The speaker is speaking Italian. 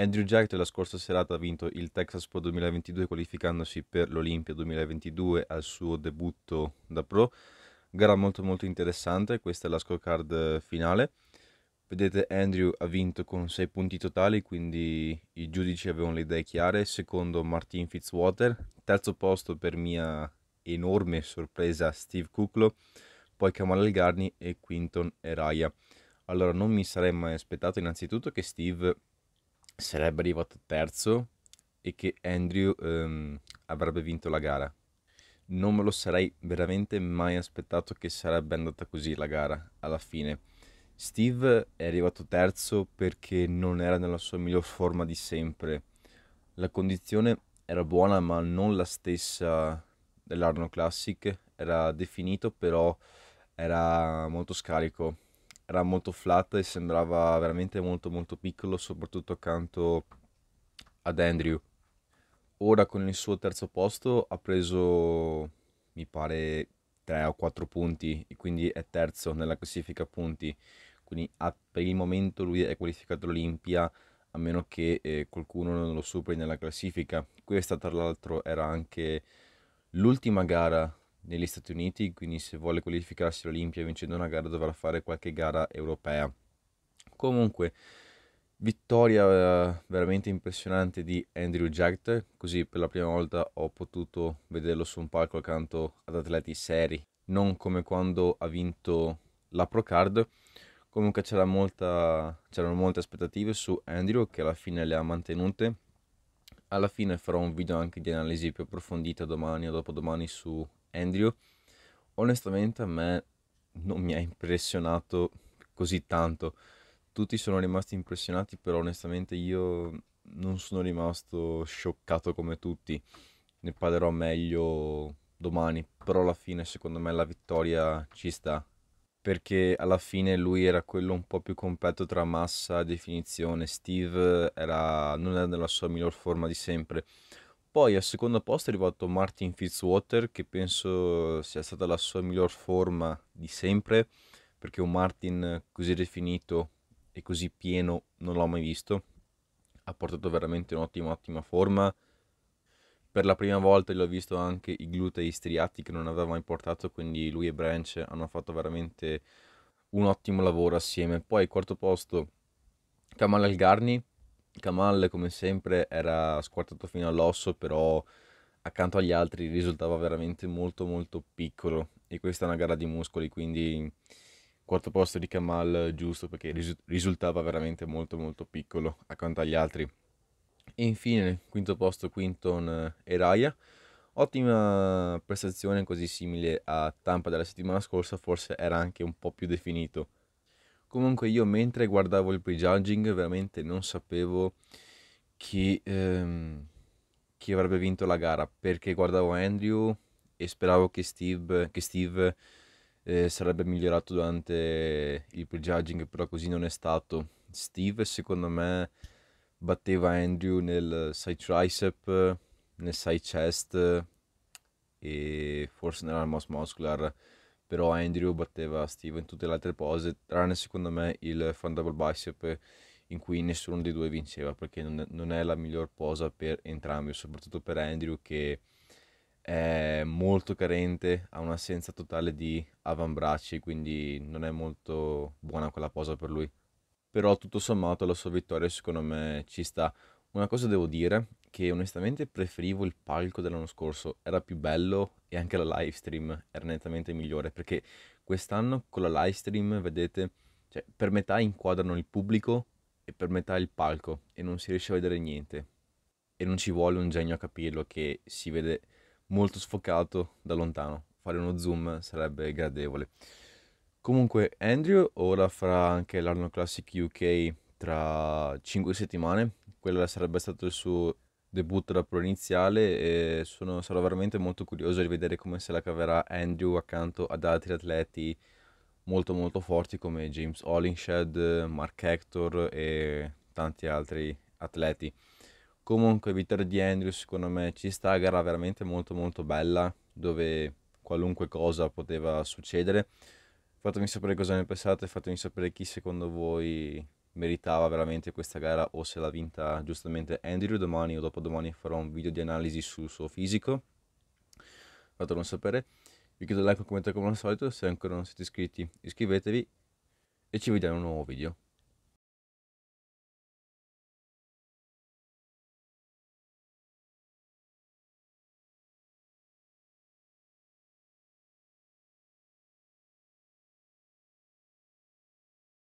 Andrew Jack la scorsa serata ha vinto il Texas Pro 2022 qualificandosi per l'Olimpia 2022 al suo debutto da pro. Gara molto molto interessante, questa è la scorecard finale. Vedete Andrew ha vinto con 6 punti totali, quindi i giudici avevano le idee chiare. Secondo Martin Fitzwater, terzo posto per mia enorme sorpresa Steve Kuklo, poi Kamal Elgarni e Quinton Eraya. Allora non mi sarei mai aspettato innanzitutto che Steve sarebbe arrivato terzo e che Andrew ehm, avrebbe vinto la gara. Non me lo sarei veramente mai aspettato che sarebbe andata così la gara alla fine Steve è arrivato terzo perché non era nella sua miglior forma di sempre. La condizione era buona ma non la stessa dell'Arno Classic, era definito però era molto scarico, era molto flat e sembrava veramente molto molto piccolo soprattutto accanto ad Andrew. Ora con il suo terzo posto ha preso mi pare 3 o 4 punti e quindi è terzo nella classifica punti quindi a, per il momento lui è qualificato all'Olimpia a meno che eh, qualcuno non lo superi nella classifica. Questa tra l'altro era anche l'ultima gara negli Stati Uniti, quindi se vuole qualificarsi all'Olimpia vincendo una gara dovrà fare qualche gara europea. Comunque, vittoria eh, veramente impressionante di Andrew Jack, così per la prima volta ho potuto vederlo su un palco accanto ad atleti seri, non come quando ha vinto la Pro Card Comunque c'era molta, c'erano molte aspettative su Andrew che alla fine le ha mantenute. Alla fine farò un video anche di analisi più approfondita domani o dopodomani su Andrew. Onestamente a me non mi ha impressionato così tanto. Tutti sono rimasti impressionati, però onestamente io non sono rimasto scioccato come tutti. Ne parlerò meglio domani, però alla fine secondo me la vittoria ci sta perché alla fine lui era quello un po' più completo tra massa e definizione, Steve era, non era nella sua miglior forma di sempre. Poi al secondo posto è arrivato Martin Fitzwater, che penso sia stata la sua miglior forma di sempre, perché un Martin così definito e così pieno non l'ho mai visto. Ha portato veramente un'ottima, ottima forma per la prima volta gli ho visto anche i glutei striati che non aveva mai portato, quindi lui e Branch hanno fatto veramente un ottimo lavoro assieme. Poi quarto posto Kamal Algarni. Kamal come sempre era squartato fino all'osso, però accanto agli altri risultava veramente molto molto piccolo e questa è una gara di muscoli, quindi quarto posto di Kamal giusto perché risultava veramente molto molto piccolo accanto agli altri. E infine, quinto posto, Quinton e Raya. Ottima prestazione, così simile a Tampa della settimana scorsa, forse era anche un po' più definito. Comunque io mentre guardavo il prejudging veramente non sapevo chi, ehm, chi avrebbe vinto la gara, perché guardavo Andrew e speravo che Steve, che Steve eh, sarebbe migliorato durante il prejudging, però così non è stato. Steve secondo me batteva Andrew nel side tricep, nel side chest e forse nell'armos muscular, però Andrew batteva Steve in tutte le altre pose, tranne secondo me il front double bicep in cui nessuno dei due vinceva perché non è, non è la miglior posa per entrambi, soprattutto per Andrew che è molto carente, ha un'assenza totale di avambracci, quindi non è molto buona quella posa per lui però tutto sommato la sua vittoria secondo me ci sta. Una cosa devo dire, che onestamente preferivo il palco dell'anno scorso, era più bello e anche la live stream era nettamente migliore, perché quest'anno con la live stream, vedete, cioè, per metà inquadrano il pubblico e per metà il palco e non si riesce a vedere niente. E non ci vuole un genio a capirlo che si vede molto sfocato da lontano. Fare uno zoom sarebbe gradevole. Comunque, Andrew ora farà anche l'Arnold Classic UK tra 5 settimane. Quello sarebbe stato il suo debutto da pro iniziale e sono, sarò veramente molto curioso di vedere come se la caverà Andrew accanto ad altri atleti molto molto forti come James Hollingshed, Mark Hector e tanti altri atleti. Comunque vittoria di Andrew secondo me ci sta, gara veramente molto molto bella dove qualunque cosa poteva succedere. Fatemi sapere cosa ne pensate, fatemi sapere chi secondo voi meritava veramente questa gara o se l'ha vinta giustamente Andrew. Domani o dopodomani farò un video di analisi sul suo fisico. Fatelo sapere. Vi chiedo like o commento come al solito. Se ancora non siete iscritti, iscrivetevi e ci vediamo in un nuovo video.